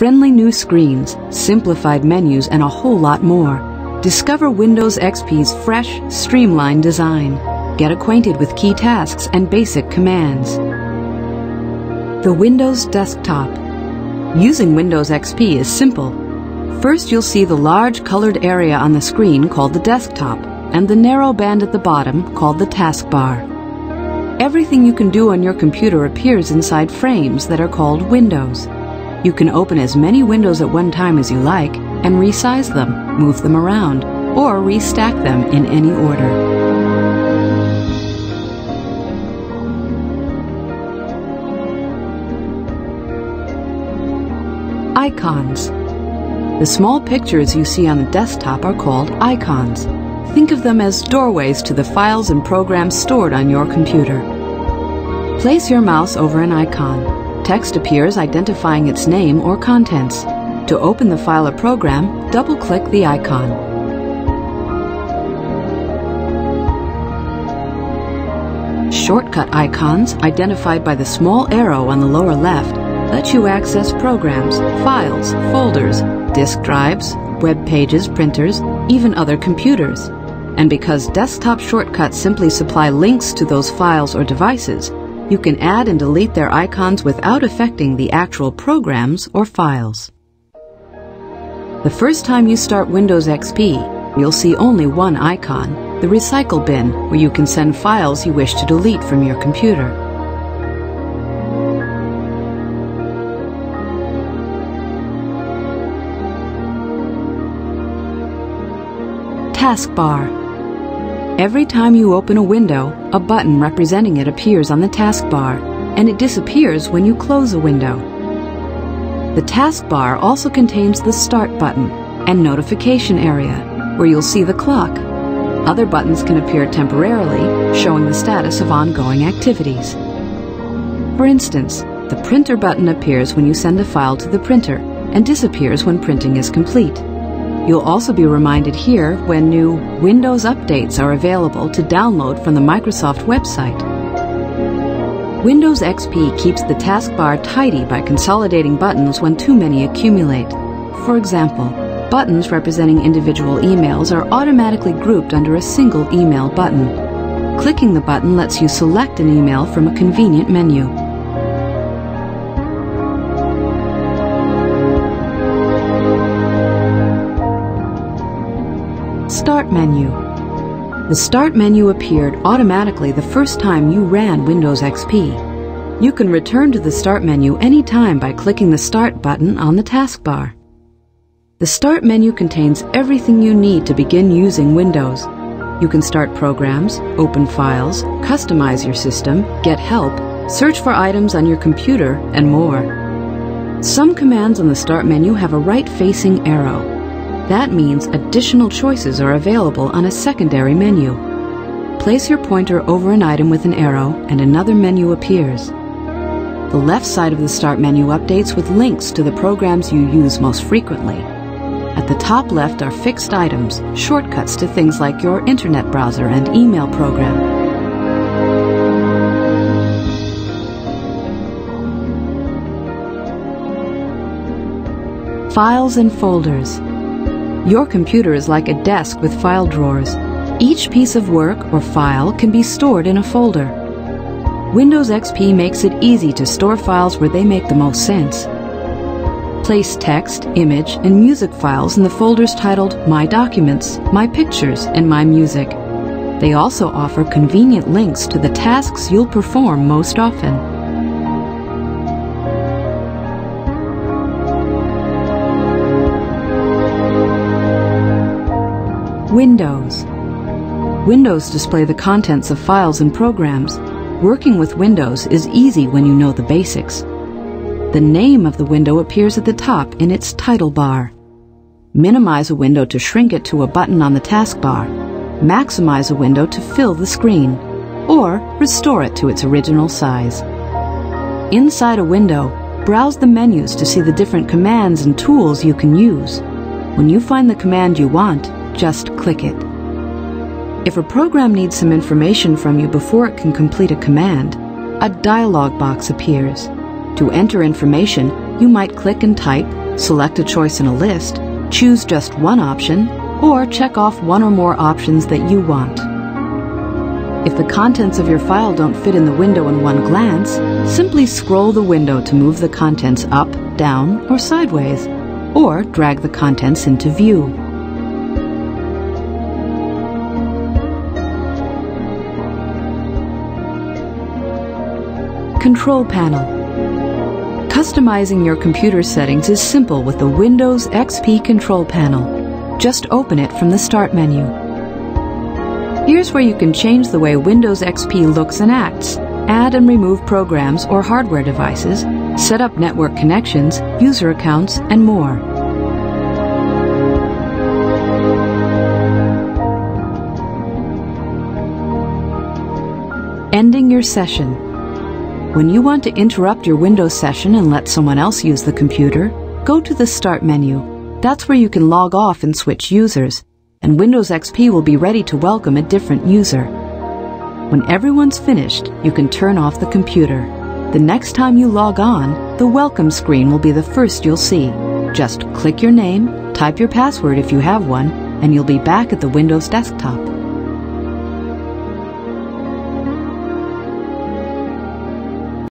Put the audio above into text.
friendly new screens, simplified menus, and a whole lot more. Discover Windows XP's fresh, streamlined design. Get acquainted with key tasks and basic commands. The Windows Desktop. Using Windows XP is simple. First, you'll see the large colored area on the screen called the desktop and the narrow band at the bottom called the taskbar. Everything you can do on your computer appears inside frames that are called windows. You can open as many windows at one time as you like and resize them, move them around, or restack them in any order. Icons. The small pictures you see on the desktop are called icons. Think of them as doorways to the files and programs stored on your computer. Place your mouse over an icon. Text appears identifying its name or contents. To open the file or program, double-click the icon. Shortcut icons, identified by the small arrow on the lower left, let you access programs, files, folders, disk drives, web pages, printers, even other computers. And because desktop shortcuts simply supply links to those files or devices, you can add and delete their icons without affecting the actual programs or files. The first time you start Windows XP, you'll see only one icon, the Recycle bin, where you can send files you wish to delete from your computer. Taskbar Every time you open a window, a button representing it appears on the taskbar, and it disappears when you close a window. The taskbar also contains the Start button and Notification area, where you'll see the clock. Other buttons can appear temporarily, showing the status of ongoing activities. For instance, the Printer button appears when you send a file to the printer and disappears when printing is complete. You'll also be reminded here when new Windows updates are available to download from the Microsoft website. Windows XP keeps the taskbar tidy by consolidating buttons when too many accumulate. For example, buttons representing individual emails are automatically grouped under a single email button. Clicking the button lets you select an email from a convenient menu. Start menu. The Start menu appeared automatically the first time you ran Windows XP. You can return to the Start menu anytime by clicking the Start button on the taskbar. The Start menu contains everything you need to begin using Windows. You can start programs, open files, customize your system, get help, search for items on your computer, and more. Some commands on the Start menu have a right-facing arrow. That means additional choices are available on a secondary menu. Place your pointer over an item with an arrow and another menu appears. The left side of the Start menu updates with links to the programs you use most frequently. At the top left are fixed items, shortcuts to things like your internet browser and email program. Files and folders. Your computer is like a desk with file drawers. Each piece of work or file can be stored in a folder. Windows XP makes it easy to store files where they make the most sense. Place text, image, and music files in the folders titled My Documents, My Pictures, and My Music. They also offer convenient links to the tasks you'll perform most often. Windows. Windows display the contents of files and programs. Working with Windows is easy when you know the basics. The name of the window appears at the top in its title bar. Minimize a window to shrink it to a button on the taskbar. Maximize a window to fill the screen. Or restore it to its original size. Inside a window, browse the menus to see the different commands and tools you can use. When you find the command you want, just click it. If a program needs some information from you before it can complete a command, a dialog box appears. To enter information, you might click and type select a choice in a list, choose just one option, or check off one or more options that you want. If the contents of your file don't fit in the window in one glance, simply scroll the window to move the contents up, down, or sideways, or drag the contents into view. Control Panel Customizing your computer settings is simple with the Windows XP Control Panel. Just open it from the Start menu. Here's where you can change the way Windows XP looks and acts, add and remove programs or hardware devices, set up network connections, user accounts, and more. Ending your session. When you want to interrupt your Windows session and let someone else use the computer, go to the Start menu. That's where you can log off and switch users and Windows XP will be ready to welcome a different user. When everyone's finished, you can turn off the computer. The next time you log on, the welcome screen will be the first you'll see. Just click your name, type your password if you have one, and you'll be back at the Windows desktop.